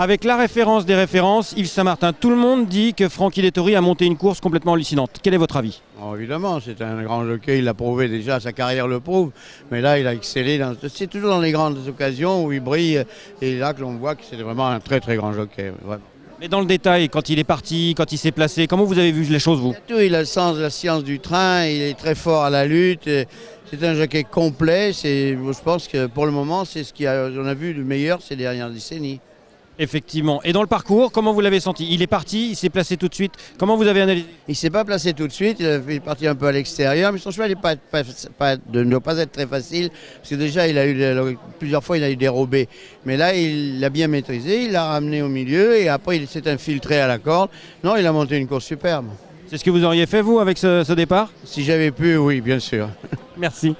Avec la référence des références, Yves Saint-Martin, tout le monde dit que Francky Dettori a monté une course complètement hallucinante. Quel est votre avis? Oh, évidemment, c'est un grand jockey, il l'a prouvé déjà, sa carrière le prouve. Mais là, il a excellé. dans- C'est toujours dans les grandes occasions où il brille. Et là que l'on voit que c'est vraiment un très très grand jockey. vraiment. Mais dans le détail, quand il est parti, quand il s'est placé, comment vous avez vu les choses, vous? Il a tout, il a le sens de la science du train, il est très fort à la lutte. C'est un jockey complet. Je pense que pour le moment, c'est ce qu'on a, on a vu de meilleur ces dernières décennies. Effectivement. Et dans le parcours, comment vous l'avez senti? Il est parti, il s'est placé tout de suite. Comment vous avez analysé? Il ne s'est pas placé tout de suite, il est parti un peu à l'extérieur, mais son cheval est pas, pas- pas- de- ne doit pas être très facile, parce que déjà il a eu plusieurs fois il a eu dérobé. Mais là il l'a bien maîtrisé, il l'a ramené au milieu et après il s'est infiltré à la corde. Non, il a monté une course superbe. C'est ce que vous auriez fait, vous, avec ce, ce départ? Si j'avais pu, oui, bien sûr. Merci.